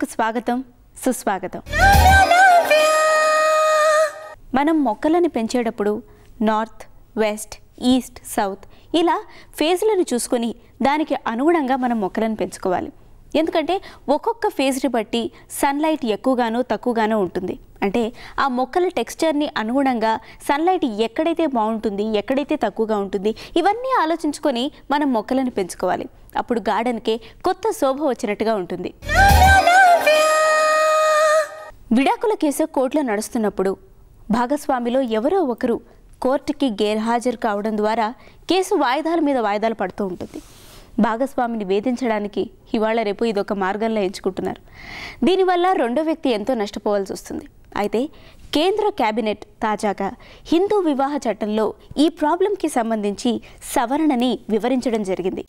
మీ స్వాగతం సుస్వాగతం. మనం మొక్కలను పెంచేటప్పుడు నార్త్ వెస్ట్ ఈస్ట్ సౌత్ ఇలా ఫేజ్లను చూసుకొని దానికి అనుగుణంగా మనం మొక్కలను పెంచుకోవాలి. ఎందుకంటే ఒక్కొక్క ఫేజ్ని బట్టి సన్లైట్ ఎక్కువగానో తక్కువగానో ఉంటుంది. అంటే ఆ మొక్కల టెక్స్చర్ని అనుగుణంగా సన్లైట్ ఎక్కడైతే బాగుంటుంది ఎక్కడైతే తక్కువగా ఉంటుంది ఇవన్నీ ఆలోచించుకొని మనం మొక్కలను పెంచుకోవాలి. అప్పుడు గార్డెన్కే కొత్త శోభ వచ్చినట్టుగా ఉంటుంది. విడాకుల కేసు కోర్టులో నడుస్తున్నప్పుడు భాగస్వామిలో ఎవరో ఒకరు కోర్టుకి గైర్హాజరు కావడం ద్వారా కేసు వాయిదాల మీద వాయిదాలు పడుతూ ఉంటుంది. భాగస్వామిని వేధించడానికి ఇవాళ రేపు ఇదొక మార్గంలో ఎంచుకుంటున్నారు. దీనివల్ల రెండో వ్యక్తి ఎంతో నష్టపోవాల్సి వస్తుంది. అయితే కేంద్ర కేబినెట్ తాజాగా హిందూ వివాహ చట్టంలో ఈ ప్రాబ్లంకి సంబంధించి సవరణని వివరించడం జరిగింది.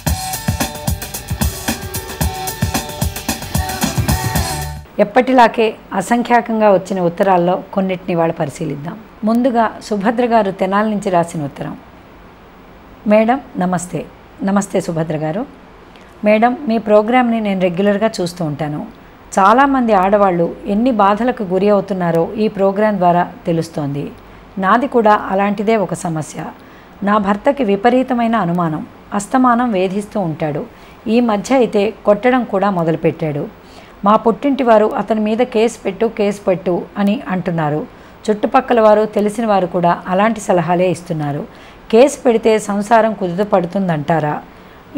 ఎప్పటిలాగే అసంఖ్యాకంగా వచ్చిన ఉత్తరాల్లో కొన్నిటిని వాళ్ళు పరిశీలిద్దాం. ముందుగా సుభద్ర గారు తెనాల నుంచి రాసిన ఉత్తరం. మేడం నమస్తే. నమస్తే సుభద్ర గారు. మేడం మీ ప్రోగ్రామ్ని నేను రెగ్యులర్గా చూస్తూ ఉంటాను. చాలామంది ఆడవాళ్ళు ఎన్ని బాధలకు గురి అవుతున్నారో ఈ ప్రోగ్రాం ద్వారా తెలుస్తోంది. నాది కూడా అలాంటిదే ఒక సమస్య. నా భర్తకి విపరీతమైన అనుమానం అస్తమానం వేధిస్తూ ఉంటాడు. ఈ మధ్య అయితే కొట్టడం కూడా మొదలుపెట్టాడు. మా పుట్టింటి వారు అతని మీద కేసు పెట్టు కేసు పెట్టు అని అంటున్నారు. చుట్టుపక్కల వారు తెలిసిన వారు కూడా అలాంటి సలహాలే ఇస్తున్నారు. కేసు పెడితే సంసారం కుదుట పడుతుందంటారా?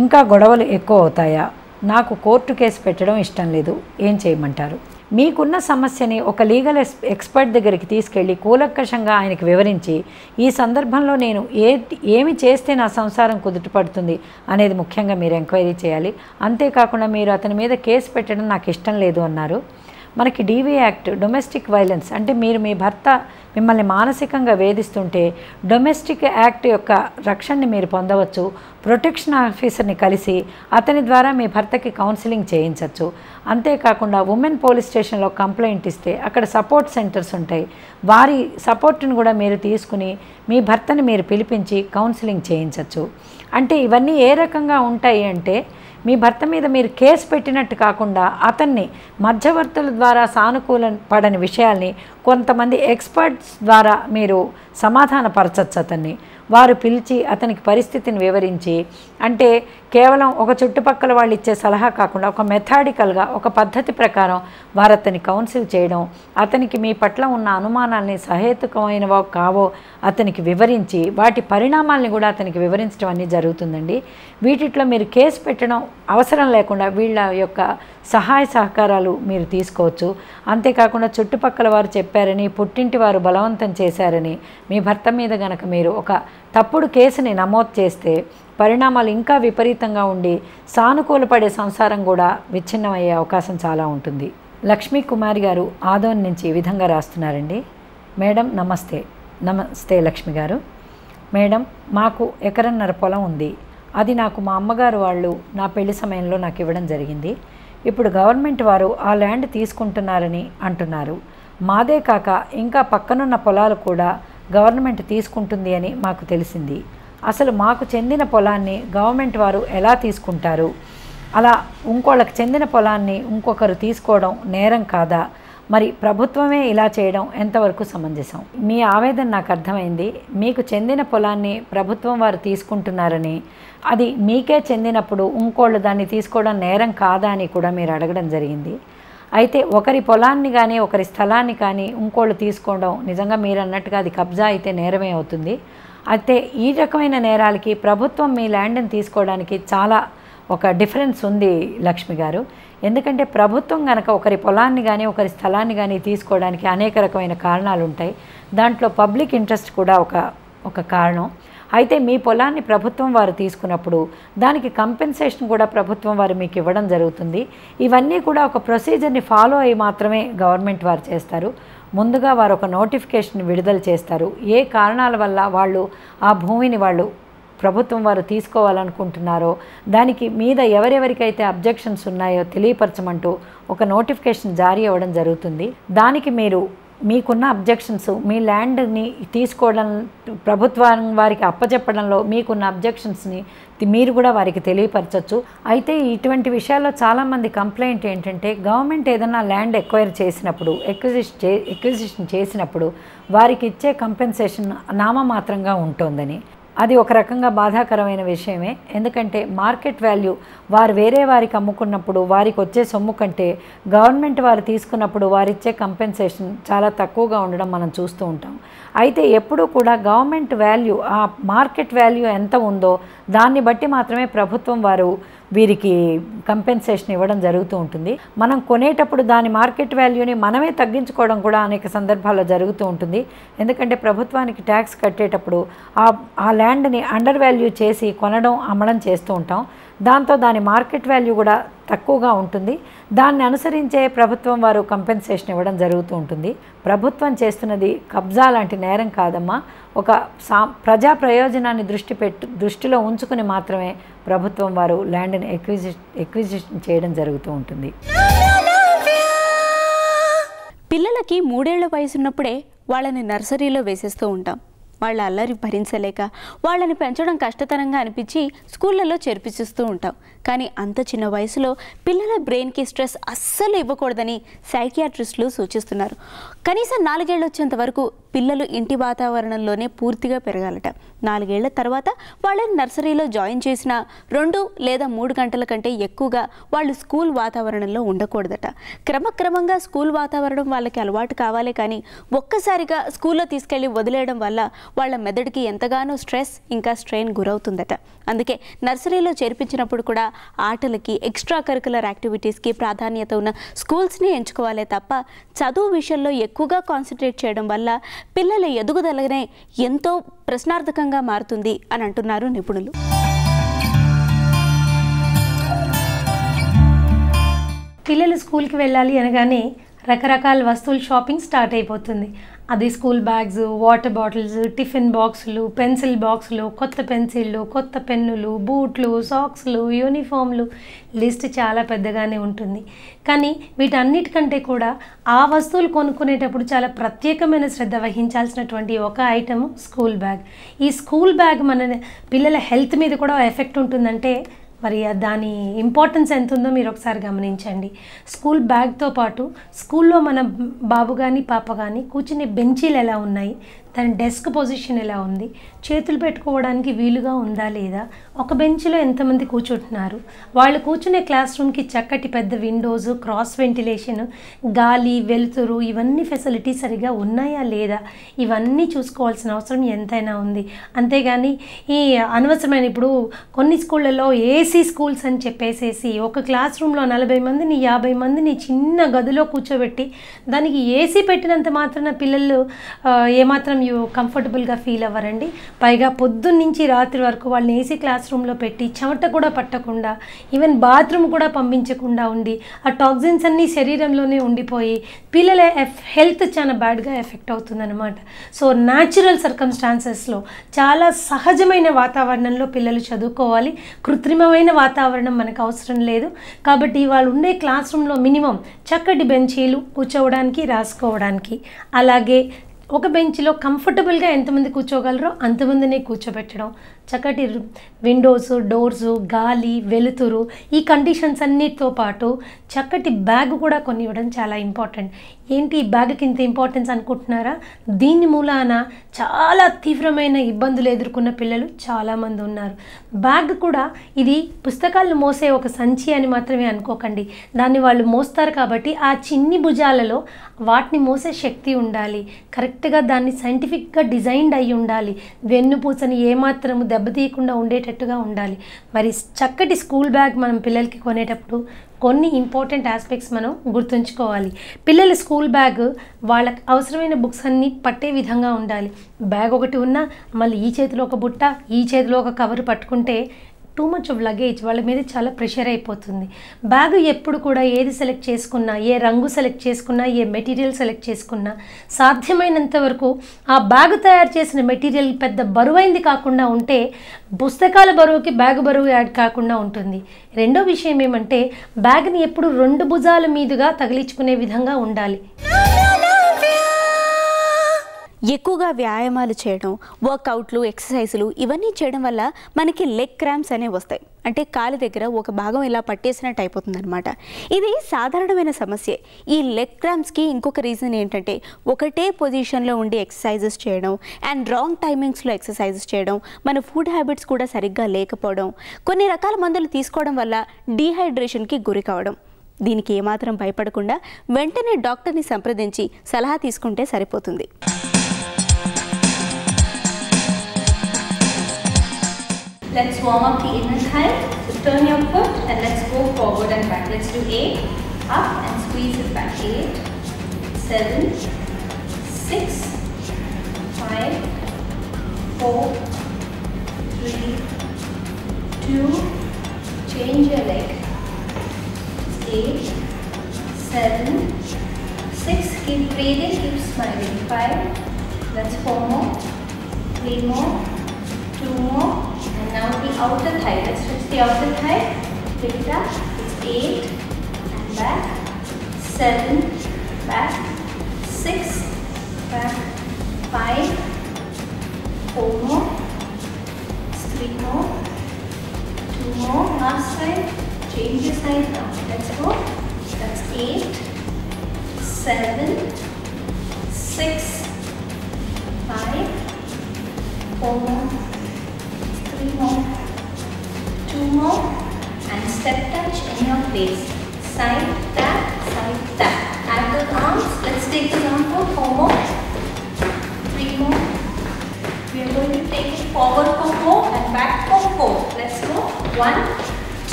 ఇంకా గొడవలు ఎక్కువ అవుతాయా? నాకు కోర్టు కేసు పెట్టడం ఇష్టం లేదు. ఏం చేయమంటారు? మీకున్న సమస్యని ఒక లీగల్ ఎక్స్ ఎక్స్పర్ట్ దగ్గరికి తీసుకెళ్ళి కూలంకషంగా ఆయనకు వివరించి ఈ సందర్భంలో నేను ఏ ఏమి చేస్తే నా సంసారం కుదుట పడుతుంది అనేది ముఖ్యంగా మీరు ఎంక్వైరీ చేయాలి. అంతేకాకుండా మీరు అతని మీద కేసు పెట్టడం నాకు ఇష్టం లేదు అన్నారు. మనకి డీవీ యాక్ట్ డొమెస్టిక్ వైలెన్స్ అంటే మీరు మీ భర్త మిమ్మల్ని మానసికంగా వేధిస్తుంటే డొమెస్టిక్ యాక్ట్ యొక్క రక్షణని మీరు పొందవచ్చు ప్రొటెక్షన్ ఆఫీసర్ని కలిసి అతని ద్వారా మీ భర్తకి కౌన్సిలింగ్ చేయించవచ్చు. అంతేకాకుండా ఉమెన్ పోలీస్ స్టేషన్లో కంప్లైంట్ ఇస్తే అక్కడ సపోర్ట్ సెంటర్స్ ఉంటాయి. వారి సపోర్ట్ని కూడా మీరు తీసుకుని మీ భర్తని మీరు పిలిపించి కౌన్సిలింగ్ చేయించవచ్చు. అంటే ఇవన్నీ ఏ రకంగా ఉంటాయి అంటే మీ భర్త మీద మీరు కేసు పెట్టినట్టు కాకుండా అతన్ని మధ్యవర్తుల ద్వారా సానుకూల పడని విషయాల్ని కొంతమంది ఎక్స్పర్ట్స్ ద్వారా మీరు సమాధానపరచచ్చు అతన్ని. వారు పిలిచి అతనికి పరిస్థితిని వివరించి అంటే కేవలం ఒక చుట్టుపక్కల వాళ్ళు ఇచ్చే సలహా కాకుండా ఒక మెథాడికల్గా ఒక పద్ధతి ప్రకారం వారు అతని కౌన్సిల్ చేయడం అతనికి మీ పట్ల ఉన్న అనుమానాల్ని సహేతుకమైనవో కావో అతనికి వివరించి వాటి పరిణామాల్ని కూడా అతనికి వివరించడం అన్నీ జరుగుతుందండి. వీటిట్లో మీరు కేసు పెట్టడం అవసరం లేకుండా వీళ్ళ యొక్క సహాయ సహకారాలు మీరు తీసుకోవచ్చు. అంతేకాకుండా చుట్టుపక్కల వారు చెప్పారని పుట్టింటి వారు బలవంతం చేశారని మీ భర్త మీద గనక మీరు ఒక తప్పుడు కేసుని నమోదు చేస్తే పరిణామాలు ఇంకా విపరీతంగా ఉండి సానుకూలపడే సంసారం కూడా విచ్ఛిన్నమయ్యే అవకాశం చాలా ఉంటుంది. లక్ష్మీ కుమారి గారు ఆదోన్ నుంచి ఈ విధంగా రాస్తున్నారండి. మేడం నమస్తే. నమస్తే లక్ష్మి గారు. మేడం మాకు ఎకరన్నర పొలం ఉంది. అది నాకు మా అమ్మగారు వాళ్ళు నా పెళ్ళి సమయంలో నాకు ఇవ్వడం జరిగింది. ఇప్పుడు గవర్నమెంట్ వారు ఆ ల్యాండ్ తీసుకుంటున్నారని అంటున్నారు. మాదే కాక ఇంకా పక్కనున్న పొలాలు కూడా గవర్నమెంట్ తీసుకుంటుంది అని మాకు తెలిసింది. అసలు మాకు చెందిన పొలాన్ని గవర్నమెంట్ వారు ఎలా తీసుకుంటారు? అలా ఇంకోళ్ళకి చెందిన పొలాన్ని ఇంకొకరు తీసుకోవడం నేరం కాదా? మరి ప్రభుత్వమే ఇలా చేయడం ఎంతవరకు సమంజసం? మీ ఆవేదన నాకు అర్థమైంది. మీకు చెందిన పొలాన్ని ప్రభుత్వం వారు తీసుకుంటున్నారని అది మీకే చెందినప్పుడు ఇంకోళ్ళు దాన్ని తీసుకోవడం నేరం కాదా అని కూడా మీరు అడగడం జరిగింది. అయితే ఒకరి పొలాన్ని కానీ ఒకరి స్థలాన్ని కానీ ఇంకోళ్ళు తీసుకోవడం నిజంగా మీరు అన్నట్టుగా అది కబ్జా అయితే నేరమే అవుతుంది. అయితే ఈ రకమైన నేరాలకి ప్రభుత్వం మీ ల్యాండ్ని తీసుకోవడానికి చాలా ఒక డిఫరెన్స్ ఉంది లక్ష్మి గారు. ఎందుకంటే ప్రభుత్వం కనుక ఒకరి పొలాన్ని కానీ ఒకరి స్థలాన్ని కానీ తీసుకోవడానికి అనేక రకమైన కారణాలు ఉంటాయి దాంట్లో పబ్లిక్ ఇంట్రెస్ట్ కూడా ఒక ఒక కారణం. అయితే మీ పొలాన్ని ప్రభుత్వం వారు తీసుకున్నప్పుడు దానికి కంపెన్సేషన్ కూడా ప్రభుత్వం వారు మీకు ఇవ్వడం జరుగుతుంది. ఇవన్నీ కూడా ఒక ప్రొసీజర్ని ఫాలో అయ్యి మాత్రమే గవర్నమెంట్ వారు చేస్తారు. ముందుగా వారు ఒక నోటిఫికేషన్ విడుదల చేస్తారు. ఏ కారణాల వల్ల వాళ్ళు ఆ భూమిని వాళ్ళు ప్రభుత్వం వారు తీసుకోవాలనుకుంటున్నారో దానికి మీద ఎవరెవరికైతే అబ్జెక్షన్స్ ఉన్నాయో తెలియపరచమంటూ ఒక నోటిఫికేషన్ జారీ అవ్వడం జరుగుతుంది. దానికి మీరు మీకున్న అబ్జెక్షన్స్ మీ ల్యాండ్ని తీసుకోవడం ప్రభుత్వం వారికి అప్పచెప్పడంలో మీకున్న అబ్జెక్షన్స్ని మీరు కూడా వారికి తెలియపరచవచ్చు అయితే ఇటువంటి విషయాల్లో చాలామంది కంప్లైంట్ ఏంటంటే గవర్నమెంట్ ఏదైనా ల్యాండ్ ఎక్వైర్ చేసినప్పుడు ఎక్విజిషన్ చే ఎక్విజిషన్ చేసినప్పుడు వారికి ఇచ్చే కంపెన్సేషన్ నామమాత్రంగా ఉంటుందని. అది ఒక రకంగా బాధాకరమైన విషయమే. ఎందుకంటే మార్కెట్ వాల్యూ వారు వేరే వారికి అమ్ముకున్నప్పుడు వారికి వచ్చే సొమ్ము కంటే గవర్నమెంట్ వారు తీసుకున్నప్పుడు వారిచ్చే కంపెన్సేషన్ చాలా తక్కువగా ఉండడం మనం చూస్తూ ఉంటాం. అయితే ఎప్పుడూ కూడా గవర్నమెంట్ వాల్యూ ఆ మార్కెట్ వాల్యూ ఎంత ఉందో దాన్ని బట్టి మాత్రమే ప్రభుత్వం వారు వీరికి కంపెన్సేషన్ ఇవ్వడం జరుగుతూ ఉంటుంది. మనం కొనేటప్పుడు దాని మార్కెట్ వాల్యూని మనమే తగ్గించుకోవడం కూడా అనేక సందర్భాల్లో జరుగుతూ ఉంటుంది. ఎందుకంటే ప్రభుత్వానికి ట్యాక్స్ కట్టేటప్పుడు ఆ ఆ ల్యాండ్ని అండర్ వాల్యూ చేసి కొనడం అమ్మడం చేస్తూ ఉంటాం. దాంతో దాని మార్కెట్ వాల్యూ కూడా తక్కువగా ఉంటుంది. దాన్ని అనుసరించే ప్రభుత్వం వారు కంపెన్సేషన్ ఇవ్వడం జరుగుతూ ఉంటుంది. ప్రభుత్వం చేస్తున్నది కబ్జా లాంటి నేరం కాదమ్మా. ఒక సా ప్రజా ప్రయోజనాన్ని దృష్టి పెట్టు దృష్టిలో ఉంచుకుని మాత్రమే ప్రభుత్వం వారు ల్యాండ్ని ఎక్విజి ఎక్విజిషన్ చేయడం జరుగుతూ ఉంటుంది. పిల్లలకి మూడేళ్ళ వయసున్నప్పుడే వాళ్ళని నర్సరీలో వేసేస్తూ ఉంటాం. వాళ్ళ అల్లరి భరించలేక వాళ్ళని పెంచడం కష్టతరంగా అనిపించి స్కూళ్ళల్లో చేర్పిస్తూ ఉంటాం. కానీ అంత చిన్న వయసులో పిల్లల బ్రెయిన్కి స్ట్రెస్ అస్సలు ఇవ్వకూడదని సైకియాట్రిస్టులు సూచిస్తున్నారు. కనీసం నాలుగేళ్ళు వచ్చేంత వరకు పిల్లలు ఇంటి వాతావరణంలోనే పూర్తిగా పెరగాలట. నాలుగేళ్ళ తర్వాత వాళ్ళని నర్సరీలో జాయిన్ చేసిన రెండు లేదా మూడు గంటల కంటే ఎక్కువగా వాళ్ళు స్కూల్ వాతావరణంలో ఉండకూడదట. క్రమక్రమంగా స్కూల్ వాతావరణం వాళ్ళకి అలవాటు కావాలే కానీ ఒక్కసారిగా స్కూల్లో తీసుకెళ్ళి వదిలేయడం వల్ల వాళ్ళ మెదడుకి ఎంతగానో స్ట్రెస్ ఇంకా స్ట్రెయిన్ గురవుతుందట. అందుకే నర్సరీలో చేర్పించినప్పుడు కూడా ఆటలకి ఎక్స్ట్రా కరికులర్ యాక్టివిటీస్కి ప్రాధాన్యత ఉన్న స్కూల్స్ని ఎంచుకోవాలే తప్ప చదువు విషయంలో ఎక్కువ ఎక్కువగా కాన్సన్ట్రేట్ చేయడం వల్ల పిల్లల ఎదుగుదలనే ఎంతో ప్రశ్నార్థకంగా మారుతుంది అని అంటున్నారు నిపుణులు. పిల్లలు స్కూల్కి వెళ్ళాలి అనగానే రకరకాల వస్తువులు షాపింగ్ స్టార్ట్ అయిపోతుంది. అది school bags water bottles tiffin బాక్సులు పెన్సిల్ బాక్సులు కొత్త పెన్సిళ్ళు కొత్త పెన్నులు బూట్లు సాక్స్లు యూనిఫామ్లు. లిస్ట్ చాలా పెద్దగానే ఉంటుంది. కానీ వీటన్నిటికంటే కూడా ఆ వస్తువులు కొనుక్కునేటప్పుడు చాలా ప్రత్యేకమైన శ్రద్ధ వహించాల్సినటువంటి ఒక ఐటమ్ స్కూల్ బ్యాగ్. ఈ స్కూల్ బ్యాగ్ మన పిల్లల హెల్త్ మీద కూడా ఎఫెక్ట్ ఉంటుందంటే మరి దాని ఇంపార్టెన్స్ ఎంత ఉందో మీరు ఒకసారి గమనించండి. స్కూల్ బ్యాగ్తో పాటు స్కూల్లో మన బాబు కానీ పాప కానీ కూర్చునే బెంచీలు ఎలా ఉన్నాయి? దాని డెస్క్ పొజిషన్ ఎలా ఉంది? చేతులు పెట్టుకోవడానికి వీలుగా ఉందా లేదా? ఒక బెంచ్లో ఎంతమంది కూర్చుంటున్నారు? వాళ్ళు కూర్చునే క్లాస్ రూమ్కి చక్కటి పెద్ద విండోస్ క్రాస్ వెంటిలేషన్ గాలి వెలుతురు ఇవన్నీ ఫెసిలిటీస్ సరిగా ఉన్నాయా లేదా? ఇవన్నీ చూసుకోవాల్సిన అవసరం ఎంతైనా ఉంది. అంతేగాని ఈ అనవసరమైన ఇప్పుడు కొన్ని స్కూళ్ళలో ఏసీ స్కూల్స్ అని చెప్పేసేసి ఒక క్లాస్ రూమ్లో నలభై మందిని యాభై మందిని చిన్న గదిలో కూర్చోబెట్టి దానికి ఏసీ పెట్టినంత మాత్రాన పిల్లలు ఏమాత్రం కంఫర్టబుల్గా ఫీల్ అవ్వరండి. పైగా పొద్దున్న నుంచి రాత్రి వరకు వాళ్ళని ఏసీ క్లాస్ రూమ్లో పెట్టి చెమట కూడా పట్టకుండా ఈవెన్ బాత్రూమ్ కూడా పంపించకుండా ఉండి ఆ టాక్సిన్స్ అన్నీ శరీరంలోనే ఉండిపోయి పిల్లల ఎఫ్ హెల్త్ చాలా బ్యాడ్గా ఎఫెక్ట్ అవుతుందన్నమాట. సో న్యాచురల్ సర్కమ్స్టాన్సెస్లో చాలా సహజమైన వాతావరణంలో పిల్లలు చదువుకోవాలి. కృత్రిమమైన వాతావరణం మనకు అవసరం లేదు. కాబట్టి వాళ్ళు ఉండే క్లాస్ రూమ్లో మినిమం చక్కటి బెంచీలు కూర్చోవడానికి రాసుకోవడానికి అలాగే ఒక బెంచ్లో కంఫర్టబుల్గా ఎంతమంది కూర్చోగలరో అంతమందినే కూర్చోబెట్టడం. చక్కటి విండోస్ డోర్స్ గాలి వెలుతురు ఈ కండిషన్స్ అన్నిటితో పాటు చక్కటి బ్యాగ్ కూడా కొన్ని ఇవ్వడం చాలా ఇంపార్టెంట్ ఏంటి ఈ బ్యాగ్కి ఇంత ఇంపార్టెన్స్ అనుకుంటున్నారా? దీని మూలాన చాలా తీవ్రమైన ఇబ్బందులు ఎదుర్కొన్న పిల్లలు చాలామంది ఉన్నారు. బ్యాగ్ కూడా ఇది పుస్తకాలను మోసే ఒక సంచి అని మాత్రమే అనుకోకండి. దాన్ని వాళ్ళు మోస్తారు కాబట్టి ఆ చిన్ని భుజాలలో వాటిని మోసే శక్తి ఉండాలి. కరెక్ట్గా దాన్ని సైంటిఫిక్గా డిజైన్డ్ అయి ఉండాలి. వెన్నుపూసని ఏమాత్రము దెబ్బతీయకుండా ఉండేటట్టుగా ఉండాలి. మరి చక్కటి స్కూల్ బ్యాగ్ మనం పిల్లలకి కొనేటప్పుడు కొన్ని ఇంపార్టెంట్ ఆస్పెక్ట్స్ మనం గుర్తుంచుకోవాలి. పిల్లల స్కూల్ బ్యాగ్ వాళ్ళకి అవసరమైన బుక్స్ అన్నీ పట్టే విధంగా ఉండాలి. బ్యాగ్ ఒకటి ఉన్నా మళ్ళీ ఈ చేతిలో ఒక బుట్ట ఈ చేతిలో ఒక కవర్ పట్టుకుంటే టూ మచ్ ఆఫ్ లగేజ్ వాళ్ళ మీద చాలా ప్రెషర్ అయిపోతుంది. బ్యాగ్ ఎప్పుడు కూడా ఏది సెలెక్ట్ చేసుకున్నా ఏ రంగు సెలెక్ట్ చేసుకున్నా ఏ మెటీరియల్ సెలెక్ట్ చేసుకున్నా సాధ్యమైనంత వరకు ఆ బ్యాగ్ తయారు చేసిన మెటీరియల్ పెద్ద బరువైంది కాకుండా ఉంటే పుస్తకాల బరువుకి బ్యాగ్ బరువు యాడ్ కాకుండా ఉంటుంది. రెండో విషయం ఏమంటే బ్యాగ్ని ఎప్పుడు రెండు భుజాల మీదుగా తగిలించుకునే విధంగా ఉండాలి. ఎక్కువగా వ్యాయామాలు చేయడం వర్కౌట్లు ఎక్సర్సైజులు ఇవన్నీ చేయడం వల్ల మనకి లెగ్ క్రాంప్స్ అనేవి వస్తాయి. అంటే కాలు దగ్గర ఒక భాగం ఇలా పట్టేసినట్టు అయిపోతుంది అనమాట ఇది సాధారణమైన సమస్య. ఈ లెగ్ క్రాంప్స్కి ఇంకొక రీజన్ ఏంటంటే ఒకటే పొజిషన్లో ఉండి ఎక్సర్సైజెస్ చేయడం అండ్ రాంగ్ టైమింగ్స్లో ఎక్సర్సైజెస్ చేయడం మన ఫుడ్ హ్యాబిట్స్ కూడా సరిగ్గా లేకపోవడం కొన్ని రకాల మందులు తీసుకోవడం వల్ల డీహైడ్రేషన్కి గురి కావడం. దీనికి ఏమాత్రం భయపడకుండా వెంటనే డాక్టర్ని సంప్రదించి సలహా తీసుకుంటే సరిపోతుంది. Let's warm up the inner thigh. So turn your foot and let's go forward and back. Let's do eight, up and squeeze it back. Eight, seven, six, five, four, three, two. Change your leg. Eight, seven, six. Keep breathing. Keep smiling. Five. That's four more. Three more two more. And now the outer thigh. Let's stretch the outer thigh. It up it's eight. And back. Seven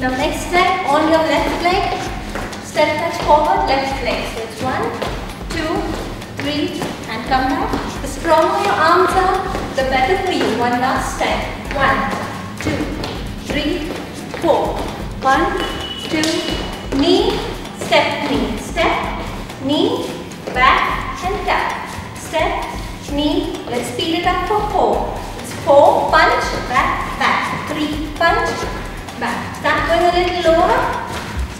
Now next step, on your left leg, Step touch forward, left leg. So it's one, two, three, and come back. The stronger your arms are, the better for you. One last time. One, two, three, four. One, two, knee, step, knee, step, knee, back, and tap. Step, knee. Let's speed it up for four. It's four, punch, back, back. Three, punch, back. Start going a little lower.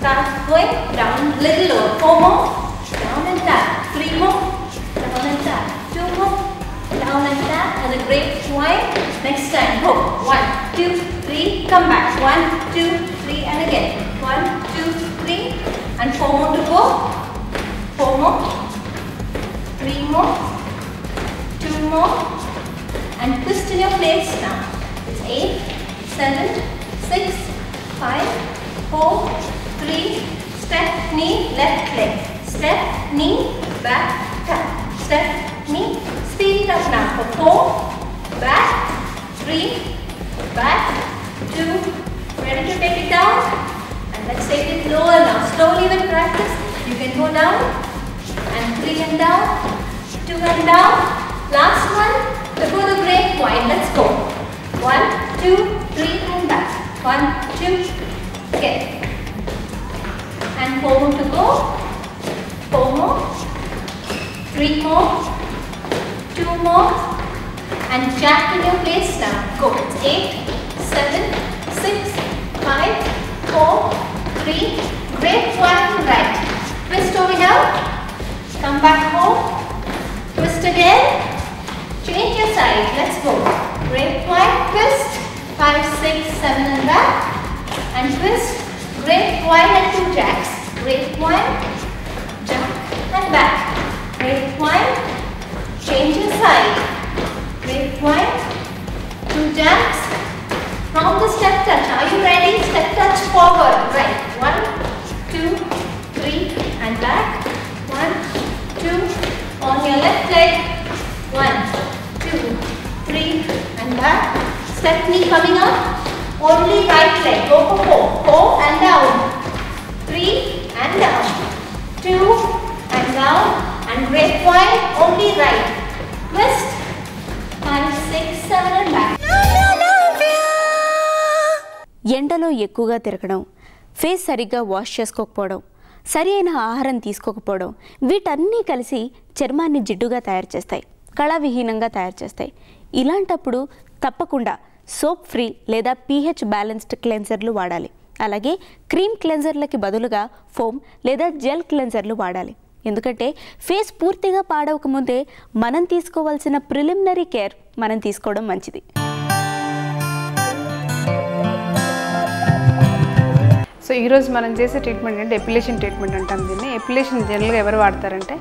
Start going down, little lower. Four more, down and tap. Three more, down and tap. Two more, down and tap. And a great twine. Next time, hook. One, two, three, come back. One, two, three, and again. One, two, three, and four more to go. Four more, three more, two more, and twist in your place now. It's eight, seven, six, five, four, three, knee, left leg. Step, knee, back, tap. Step, knee, speed it up now for four, back, three, back, two, ready to take it down. And let's take it lower now. Slowly with practice, you can go down, and three and down, two and down. Last one, before the break, point, Let's go. One, two, three, and back. One, two, get. And four more to go. Four more. Three more. Two more. And jack in your place now. Go. It's eight, seven, six, five, four, three. Great one. Right. Twist over here. Come back home. Twist again. Change your side. Let's go. Great wide twist. Five, six, seven, and back. And twist. Great wide and two jacks. Great wide. jump and back. Great wide. Change your side. Great wide. Two jacks. From the step touch. Are you ready? Step touch forward. Right. One, two, three, and back. One, two. On your left leg. One, two, three, and back. Step knee coming up. Only right leg. Go for four. Four right. Twist. Five, six, seven, and back. ఎండలో ఎక్కువగా తిరగడం face సరిగ్గా wash చేసుకోకపోవడం సరి అయిన ఆహారం తీసుకోకపోవడం వీటన్నీ కలిసి చర్మాన్ని జిడ్డుగా తయారు చేస్తాయి కళావిహీనంగా తయారు చేస్తాయి ఇలాంటప్పుడు తప్పకుండా సోప్ ఫ్రీ లేదా పీహెచ్ బ్యాలెన్స్డ్ క్లెన్సర్లు వాడాలి అలాగే క్రీమ్ క్లెన్సర్లకి బదులుగా ఫోమ్ లేదా జెల్ క్లెన్సర్లు వాడాలి ఎందుకంటే ఫేస్ పూర్తిగా పాడవకముందే మనం తీసుకోవాల్సిన ప్రిలిమినరీ కేర్ మనం తీసుకోవడం మంచిది. సో ఈరోజు మనం చేసే ట్రీట్మెంట్ అంటే ఎపిలేషన్ ట్రీట్మెంట్ అంటాం దీన్ని. ఎపిలేషన్ జనరల్గా ఎవరు వాడతారంటే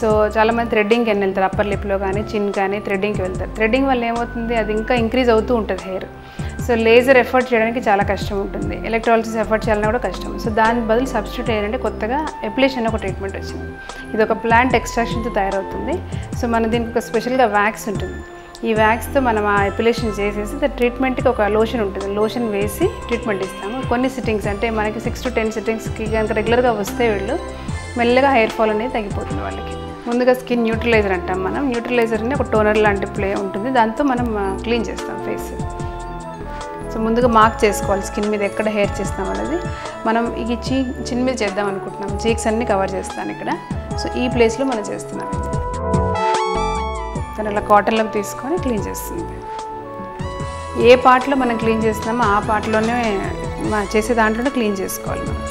సో చాలామంది థ్రెడ్డింగ్కి అని వెళ్తారు అప్పర్ లిప్లో కానీ చిన్ కానీ థ్రెడ్డింగ్కి వెళ్తారు. థ్రెడ్డింగ్ వల్ల ఏమవుతుంది? అది ఇంకా ఇంక్రీజ్ అవుతూ ఉంటుంది హెయిర్. సో లేజర్ ఎఫర్ట్ చేయడానికి చాలా కష్టం ఉంటుంది. ఎలక్ట్రాలసిస్ ఎఫర్ట్ చేయాలన్నా కూడా కష్టం. సో దాని బదులు సబ్స్టిట్యూట్ అయ్యారంటే కొత్తగా ఎపిలేషన్ ఒక ట్రీట్మెంట్ వచ్చింది. ఇది ఒక ప్లాంట్ ఎక్స్ట్రాక్షన్తో తయారవుతుంది. సో మన దీనికి ఒక స్పెషల్గా వ్యాక్స్ ఉంటుంది. ఈ వ్యాక్స్తో మనం ఆ ఎపిలేషన్ చేసేసి ట్రీట్మెంట్కి ఒక లోషన్ ఉంటుంది. లోషన్ వేసి ట్రీట్మెంట్ ఇస్తాము. కొన్ని సిట్టింగ్స్ అంటే మనకి సిక్స్ టు టెన్ సిట్టింగ్స్కి కనుక రెగ్యులర్గా వస్తే వీళ్ళు మెల్లగా హెయిర్ ఫాల్ అనేది తగ్గిపోతుంది వాళ్ళకి. ముందుగా స్కిన్ న్యూట్రలైజర్ అంటాం మనం. న్యూట్రలైజర్ని ఒక టోనర్ లాంటి ప్లే ఉంటుంది. దాంతో మనం క్లీన్ చేస్తాం ఫేస్. సో ముందుగా మార్క్ చేసుకోవాలి స్కిన్ మీద ఎక్కడ హెయిర్ చేస్తాం అనేది. మనం ఈ చీ చిన్ మీద చేద్దాం అనుకుంటున్నాం. చీక్స్ అన్ని కవర్ చేస్తాను ఇక్కడ. సో ఈ ప్లేస్లో మనం చేస్తున్నాం. తను ఇలా కాటన్లోకి తీసుకొని క్లీన్ చేస్తుంది. ఏ పార్ట్లో మనం క్లీన్ చేస్తున్నామో ఆ పార్ట్లోనే మా చేసే దాంట్లోనే క్లీన్ చేసుకోవాలి మనం.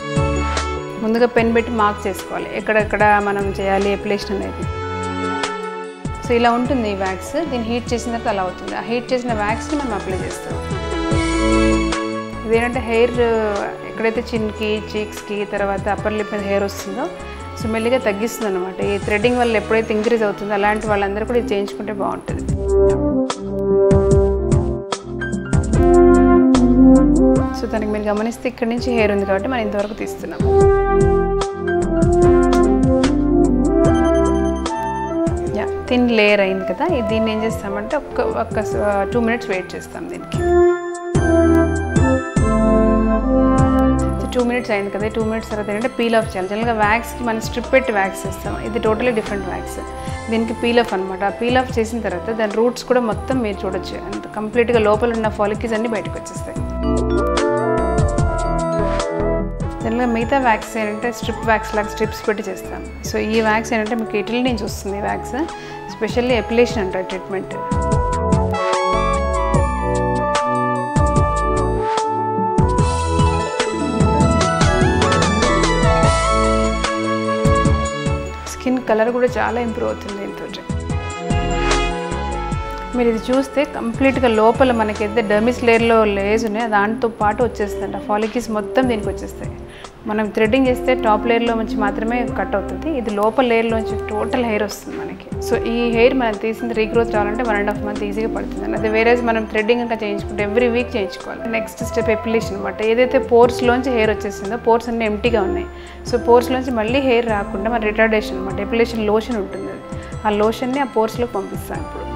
ముందుగా పెన్ పెట్టి మార్క్ చేసుకోవాలి. ఎక్కడెక్కడ మనం చేయాలి ఎప్లేషన్ అనేది. సో ఇలా ఉంటుంది ఈ వ్యాక్స్ దీన్ని హీట్ చేసిన తర్వాత అలా అవుతుంది. ఆ హీట్ చేసిన వ్యాక్స్ని మనం అప్లై చేస్తాం. ఇదేంటంటే హెయిర్ ఎక్కడైతే చిన్కి చీక్స్కి తర్వాత అప్పర్ లిప్ మీద హెయిర్ వస్తుందో సో మెల్లిగా తగ్గిస్తుంది అనమాట ఈ థ్రెడ్డింగ్ వల్ల ఎప్పుడైతే ఇంక్రీజ్ అవుతుందో అలాంటి వాళ్ళందరూ కూడా ఇది చేయించుకుంటే బాగుంటుంది. సో దానికి మీరు గమనిస్తే ఇక్కడ నుంచి హెయిర్ ఉంది కాబట్టి మనం ఇంతవరకు తీస్తున్నాం. యా థిన్ లేయర్ అయింది కదా దీన్ని ఏం చేస్తామంటే ఒక్క ఒక్క టూ మినిట్స్ వెయిట్ చేస్తాం దీనికి. టూ మినిట్స్ అయింది కదా టూ మినిట్స్ తర్వాత ఏంటంటే పీల్ ఆఫ్ చేయాలి. జనరల్గా వ్యాక్స్కి మనం స్ట్రిప్ పెట్టి వ్యాక్స్ చేస్తాం. ఇది టోటలీ డిఫరెంట్ వ్యాక్స్ దీనికి పీల్ ఆఫ్ అనమాట ఆ పీల్ ఆఫ్ చేసిన తర్వాత దాని రూట్స్ కూడా మొత్తం మీరు చూడొచ్చు. అంత కంప్లీట్గా లోపల ఉన్న ఫాలికీస్ అన్నీ బయటకు వచ్చేస్తాయి. జనరల్గా మిగతా వ్యాక్స్ ఏంటంటే స్ట్రిప్ వ్యాక్స్ లాగా స్ట్రిప్స్ పెట్టి చేస్తాం. సో ఈ వ్యాక్స్ ఏంటంటే మీకు ఇటలీ నుంచి వస్తుంది వ్యాక్స్ స్పెషల్లీ ఎపిలేషన్ అంటారు ట్రీట్మెంట్ కలర్ కూడా చాలా ఇంప్రూవ్ అవుతుంది దీంతో. మీరు ఇది చూస్తే కంప్లీట్గా లోపల మనకి అయితే డర్మిస్ లేయర్లో లేయర్స్ ఉన్నాయి. దాంతో పాటు వచ్చేస్తుంది ఆ ఫాలికీస్ మొత్తం దీనికి వచ్చేస్తాయి. మనం థ్రెడ్డింగ్ చేస్తే టాప్ లేయర్లో నుంచి మాత్రమే కట్ అవుతుంది. ఇది లోపల లేయర్లోంచి టోటల్ హెయిర్ వస్తుంది మనకి. సో ఈ హెయిర్ మనం తీసింది రీగ్రోత్ రావాలంటే వన్ అండ్ హాఫ్ మంత్ ఈజీగా పడుతుంది. అదే వేరేజ్ మనం థ్రెడ్డింగ్ ఇంకా చేయించుకుంటే ఎవ్రీ వీక్ చేయించుకోవాలి. నెక్స్ట్ స్టెప్ ఎపిలేషన్ అనమాట ఏదైతే పోర్స్లోంచి హెయిర్ వచ్చేసిందో పోర్స్ అన్నీ ఎంటీగా ఉన్నాయి. సో పోర్స్లోంచి మళ్ళీ హెయిర్ రాకుండా మన రిటార్డేషన్ అనమాట ఎపిలేషన్ లోషన్ ఉంటుంది. ఆ లోషన్ని ఆ పోర్స్లోకి పంపిస్తాను ఇప్పుడు.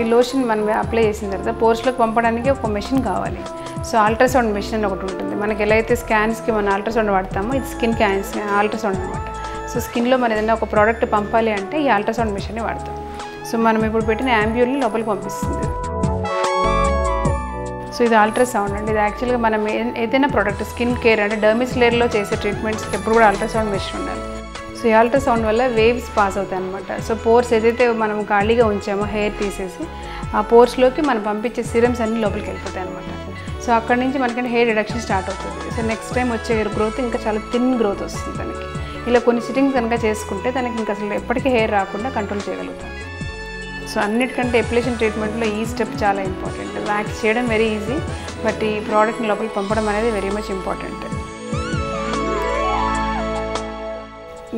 ఈ లోషన్ మనం అప్లై చేసిన తర్వాత పోర్స్లోకి పంపడానికి ఒక మెషిన్ కావాలి. సో అల్ట్రాసౌండ్ మెషిన్ అని ఒకటి ఉంటుంది. మనకి ఎలా అయితే స్కాన్స్కి మనం అల్ట్రాసౌండ్ వాడతామో ఇది స్కిన్ క్యాన్స్ అల్ట్రాసౌండ్ అనమాట సో స్కిన్లో మనం ఏదైనా ఒక ప్రోడక్ట్ పంపాలి అంటే ఈ అల్ట్రాసౌండ్ మెషిన్ని వాడతాం. సో మనం ఇప్పుడు పెట్టిన యాంబ్యూల్ని లోపలికి పంపిస్తుంది. సో ఇది అల్ట్రాసౌండ్ అండి. ఇది యాక్చువల్గా మనం ఏదైనా ప్రోడక్ట్ స్కిన్ కేర్ అంటే డర్మిస్ లేయర్లో చేసే ట్రీట్మెంట్స్కి ఎప్పుడు కూడా అల్ట్రాసౌండ్ మెషిన్ ఉండాలి. సో ఈ అల్ట్రాసౌండ్ వల్ల వేవ్స్ పాస్ అవుతాయి అనమాట సో పోర్స్ ఏదైతే మనం ఖాళీగా ఉంచామో హెయిర్ తీసేసి ఆ పోర్స్లోకి మనం పంపించే సిరమ్స్ అన్ని లోపలికి వెళ్ళిపోతాయి అనమాట సో అక్కడ నుంచి మనకంటే హెయిర్ రిడక్షన్ స్టార్ట్ అవుతుంది. సో నెక్స్ట్ టైం వచ్చే హెయిర్ గ్రోత్ ఇంకా చాలా థిన్ గ్రోత్ వస్తుంది దానికి. ఇలా కొన్ని సిట్టింగ్స్ కనుక చేసుకుంటే దానికి ఇంకా అసలు ఎప్పటికీ హెయిర్ రాకుండా కంట్రోల్ చేయగలుగుతాం. సో అన్నిటికంటే ఎప్లేషన్ ట్రీట్మెంట్లో ఈ స్టెప్ చాలా ఇంపార్టెంట్ వ్యాక్స్ చేయడం వెరీ ఈజీ బట్ ఈ ప్రోడక్ట్ని లోపలికి పంపడం అనేది వెరీ మచ్ ఇంపార్టెంట్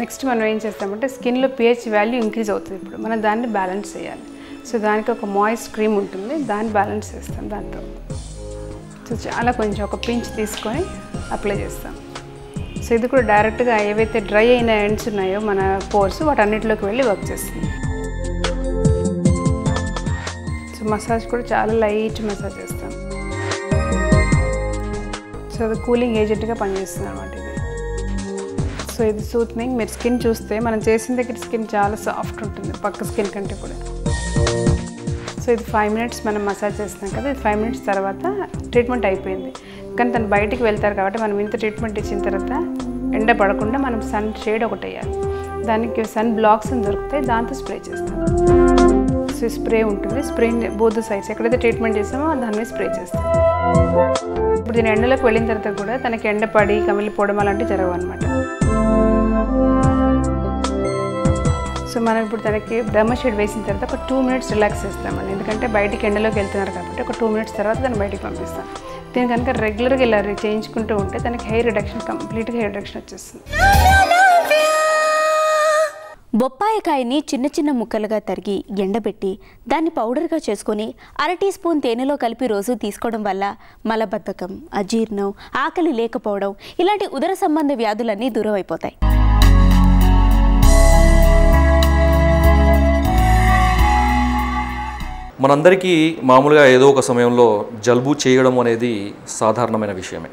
నెక్స్ట్ మనం ఏం చేస్తామంటే స్కిన్లో పిహెచ్ వాల్యూ ఇంక్రీజ్ అవుతుంది ఇప్పుడు. మనం దాన్ని బ్యాలెన్స్ చేయాలి. సో దానికి ఒక మాయిస్ట్ క్రీమ్ ఉంటుంది. దాన్ని బ్యాలెన్స్ చేస్తాం దాంతో. సో చాలా కొంచెం ఒక పించ్ తీసుకొని అప్లై చేస్తాం. సో ఇది కూడా డైరెక్ట్గా ఏవైతే డ్రై అయిన ఎండ్స్ ఉన్నాయో మన పోర్స్ వాటన్నిటిలోకి వెళ్ళి వర్క్ చేస్తుంది. సో మసాజ్ కూడా చాలా లైట్ మసాజ్ చేస్తాం. సో అది కూలింగ్ ఏజెంట్గా పనిచేస్తుంది అనమాట ఇది. సో ఇది సూత్నింగ్ మీరు స్కిన్ చూస్తే మనం చేసిన దగ్గర స్కిన్ చాలా సాఫ్ట్ ఉంటుంది పక్క స్కిన్ కంటే కూడా. సో ఇది ఫైవ్ మినిట్స్ మనం మసాజ్ చేస్తున్నాం కదా ఇది ఫైవ్ మినిట్స్ తర్వాత ట్రీట్మెంట్ అయిపోయింది. కానీ తను బయటికి వెళ్తారు కాబట్టి మనం ఇంత ట్రీట్మెంట్ ఇచ్చిన తర్వాత ఎండ పడకుండా మనం సన్ షేడ్ ఒకటి వేయాలి. దానికి సన్ బ్లాక్స్ అని దొరుకుతాయి దాంతో స్ప్రే చేస్తాం. సో స్ప్రే ఉంటుంది స్ప్రే బోత్ సైడ్స్ ఎక్కడైతే ట్రీట్మెంట్ చేస్తామో దాని మీద స్ప్రే చేస్తాం. ఇప్పుడు దీని ఎండలోకి వెళ్ళిన తర్వాత కూడా తనకి ఎండ పడి కమిలిపోవడం అలాంటివి జరగవు అనమాట సో మనం ఇప్పుడు తనకి బ్రహ్మ షేడ్ వేసిన తర్వాత ఒక టూ మినిట్స్ రిలాక్స్ చేస్తామండి. ఎందుకంటే బయటికి ఎండలోకి వెళ్తున్నారు కాబట్టి ఒక టూ మినిట్స్ తర్వాత దాన్ని బయటికి పంపిస్తాం. దీని కనుక రెగ్యులర్గా ఇలా చేయించుకుంటూ ఉంటే తనకి హెయిర్ రిడక్షన్ కంప్లీట్గా హెయిర్ రిడక్షన్ వచ్చేస్తుంది. బొప్పాయికాయని చిన్న చిన్న ముక్కలుగా తరిగి ఎండబెట్టి దాన్ని పౌడర్గా చేసుకొని అర టీ స్పూన్ తేనెలో కలిపి రోజు తీసుకోవడం వల్ల మలబద్ధకం అజీర్ణం ఆకలి లేకపోవడం ఇలాంటి ఉదర సంబంధ వ్యాధులన్నీ దూరం అయిపోతాయి మనందరికీ మామూలుగా ఏదో ఒక సమయంలో జలుబు చేయడం అనేది సాధారణమైన విషయమే.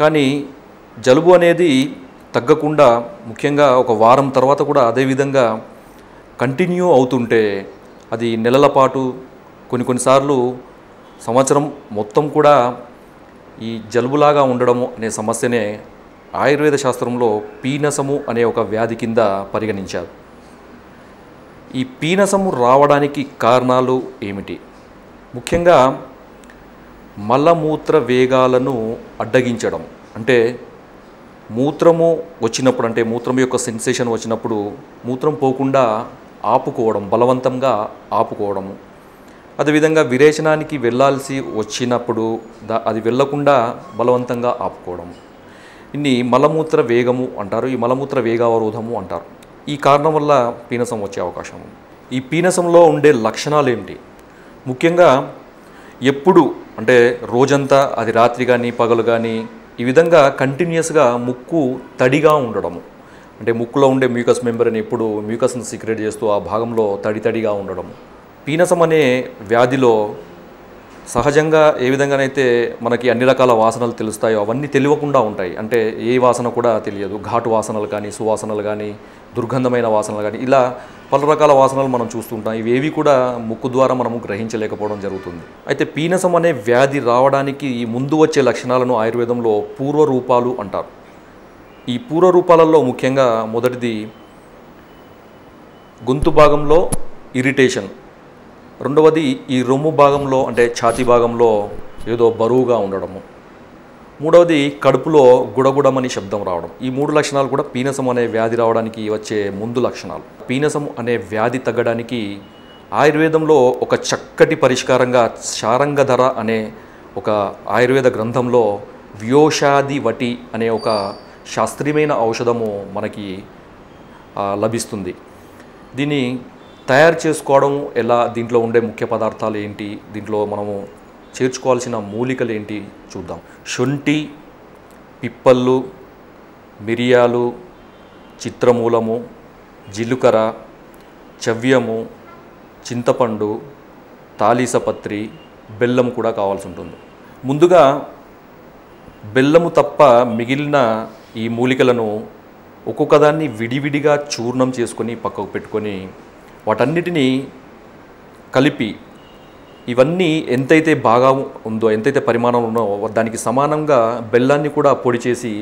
కానీ జలుబు అనేది తగ్గకుండా ముఖ్యంగా ఒక వారం తర్వాత కూడా అదే విధంగా కంటిన్యూ అవుతుంటే అది నెలల పాటు కొన్ని కొన్నిసార్లు సంవత్సరం మొత్తం కూడా ఈ జలుబులాగా ఉండడము అనే సమస్యనే ఆయుర్వేద శాస్త్రంలో పీనసము అనే ఒక వ్యాధి కింద పరిగణించారు. ఈ పీనసము రావడానికి కారణాలు ఏమిటి? ముఖ్యంగా మలమూత్ర వేగాలను అడ్డగించడం. అంటే మూత్రము వచ్చినప్పుడు అంటే మూత్రం యొక్క సెన్సేషన్ వచ్చినప్పుడు మూత్రం పోకుండా ఆపుకోవడం బలవంతంగా ఆపుకోవడము అదేవిధంగా విరేచనానికి వెళ్ళాల్సి వచ్చినప్పుడు దా అది వెళ్ళకుండా బలవంతంగా ఆపుకోవడం. ఇన్ని మలమూత్ర వేగము అంటారు ఈ మలమూత్ర వేగావరోధము అంటారు. ఈ కారణం వల్ల పీనసం వచ్చే అవకాశం ఉంది. ఈ పీనసంలో ఉండే లక్షణాలు ఏమిటి? ముఖ్యంగా ఎప్పుడు అంటే రోజంతా అది రాత్రి కానీ పగలు కానీ ఈ విధంగా కంటిన్యూస్గా ముక్కు తడిగా ఉండడము. అంటే ముక్కులో ఉండే మ్యూకస్ మెంబర్ని ఎప్పుడు మ్యూకస్ని సీక్రెట్ చేస్తూ ఆ భాగంలో తడి తడిగా ఉండడము. పీనసం అనే వ్యాధిలో సహజంగా ఏ విధంగానైతే మనకి అన్ని రకాల వాసనలు తెలుస్తాయో అవన్నీ తెలియకుండా ఉంటాయి. అంటే ఏ వాసన కూడా తెలియదు. ఘాటు వాసనలు కానీ సువాసనలు కానీ దుర్గంధమైన వాసనలు కానీ ఇలా పలు రకాల వాసనలు మనం చూస్తుంటాం ఇవేవి కూడా ముక్కు ద్వారా మనము గ్రహించలేకపోవడం జరుగుతుంది. అయితే పీనసం అనే వ్యాధి రావడానికి ఈ ముందు వచ్చే లక్షణాలను ఆయుర్వేదంలో పూర్వ రూపాలు అంటారు. ఈ పూర్వ రూపాలలో ముఖ్యంగా మొదటిది గొంతు భాగంలో ఇరిటేషన్. రెండవది ఈ రొమ్ము భాగంలో అంటే ఛాతీ భాగంలో ఏదో బరువుగా ఉండడము. మూడవది కడుపులో గుడగుడమని శబ్దం రావడం. ఈ మూడు లక్షణాలు కూడా పీనసం అనే వ్యాధి రావడానికి వచ్చే ముందు లక్షణాలు. పీనసం అనే వ్యాధి తగ్గడానికి ఆయుర్వేదంలో ఒక చక్కటి పరిష్కారంగా శారంగధర అనే ఒక ఆయుర్వేద గ్రంథంలో వ్యోషాది వటి అనే ఒక శాస్త్రీయమైన ఔషధము మనకి లభిస్తుంది. దీన్ని తయారు చేసుకోవడం ఎలా? దీంట్లో ఉండే ముఖ్య పదార్థాలు ఏంటి? దీంట్లో మనము చేర్చుకోవాల్సిన మూలికలు ఏంటి చూద్దాం. శొంఠి పిప్పళ్ళు మిరియాలు చిత్రమూలము జీలుకర చవ్యము చింతపండు తాలీసపత్రి బెల్లం కూడా కావాల్సి ఉంటుంది ముందుగా బెల్లము తప్ప మిగిలిన ఈ మూలికలను ఒక్కొక్కదాన్ని విడివిడిగా చూర్ణం చేసుకొని పక్కకు పెట్టుకొని వాటన్నిటినీ కలిపి ఇవన్నీ ఎంతైతే బాగా ఉందో ఎంతైతే పరిమాణం ఉన్నో దానికి సమానంగా బెల్లాన్ని కూడా పొడి చేసి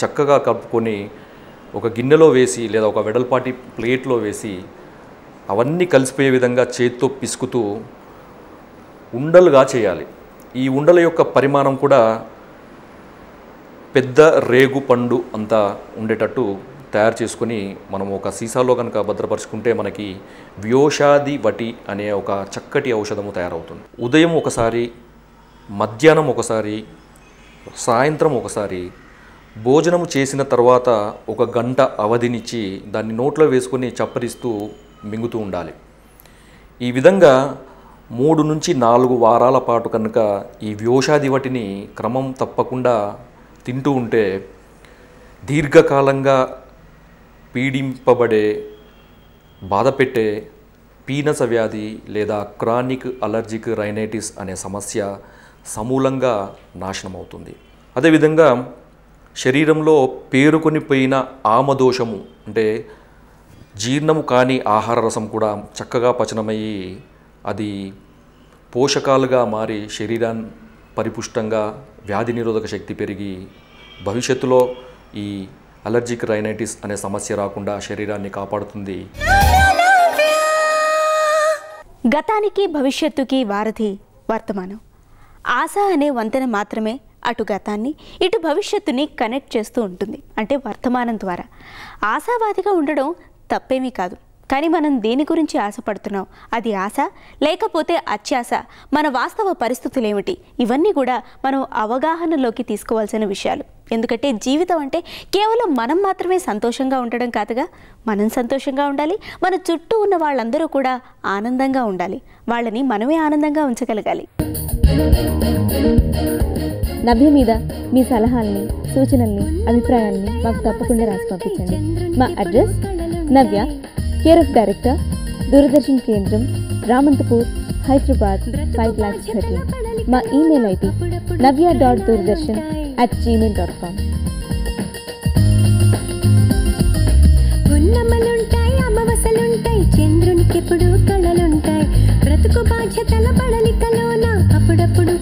చక్కగా కలుపుకొని ఒక గిన్నెలో వేసి లేదా ఒక వెడల్పాటి ప్లేట్లో వేసి అవన్నీ కలిసిపోయే విధంగా చేత్తో పిసుకుతూ ఉండలుగా చేయాలి. ఈ ఉండల యొక్క పరిమాణం కూడా పెద్ద రేగు పండు అంతా ఉండేటట్టు తయారు చేసుకొని మనం ఒక సీసాలో కనుక భద్రపరుచుకుంటే మనకి వ్యోషాది వటి అనే ఒక చక్కటి ఔషధము తయారవుతుంది. ఉదయం ఒకసారి మధ్యాహ్నం ఒకసారి సాయంత్రం ఒకసారి భోజనము చేసిన తర్వాత ఒక గంట అవధినిచ్చి దాన్ని నోట్లో వేసుకొని చప్పరిస్తూ మింగుతూ ఉండాలి. ఈ విధంగా మూడు నుంచి నాలుగు వారాల పాటు కనుక ఈ వ్యోషాది వటిని క్రమం తప్పకుండా తింటూ ఉంటే దీర్ఘకాలంగా పీడింపబడే బాధ పెట్టే పీనస వ్యాధి లేదా క్రానిక్ అలర్జిక్ రైనైటిస్ అనే సమస్య సమూలంగా నాశనమవుతుంది. అదేవిధంగా శరీరంలో పేరుకొని పోయిన ఆమదోషము అంటే జీర్ణము కాని ఆహార రసం కూడా చక్కగా పచనమయ్యి అది పోషకాలుగా మారి శరీరాన్ని పరిపుష్టంగా వ్యాధి నిరోధక శక్తి పెరిగి భవిష్యత్తులో ఈ అలర్జిక్ రైనైటిస్ అనే సమస్య రాకుండా శరీరాన్ని కాపాడుతుంది. గతానికి భవిష్యత్తుకి వారధి వర్తమానం. ఆశ అనే వంతెన మాత్రమే అటు గతాన్ని ఇటు భవిష్యత్తుని కనెక్ట్ చేస్తూ ఉంటుంది. అంటే వర్తమానం ద్వారా. ఆశావాదిగా ఉండడం తప్పేమీ కాదు. కానీ మనం దేని గురించి ఆశపడుతున్నాం? అది ఆశ? లేకపోతే అత్యాశ? మన వాస్తవ పరిస్థితులు ఏమిటి ఇవన్నీ కూడా మనం అవగాహనలోకి తీసుకోవాల్సిన విషయాలు. ఎందుకంటే జీవితం అంటే కేవలం మనం మాత్రమే సంతోషంగా ఉండడం కాదుగా? మనం సంతోషంగా ఉండాలి. మన చుట్టూ ఉన్న వాళ్ళందరూ కూడా ఆనందంగా ఉండాలి. వాళ్ళని మనమే ఆనందంగా ఉంచగలగాలి. నభ్య మీద మీ సలహాల్ని సూచనల్ని అభిప్రాయాల్ని మాకు తప్పకుండా రాసి పంపించండి. మా address Navya care of director Doordarshan కేంద్రం రామంతపూర్ హైదరాబాద్ ఫైవ్ ల్యాక్స్ థర్టీన్ మా email ID Navya dot Doordarshan at Gmail dot com ఉన్నమలుంటాయి అమావసలుంటాయి చంద్రునికి ఎప్పుడు కళలుంటాయి బ్రతుకు బాధ్యతల పడలికలోన అప్పుడప్పుడు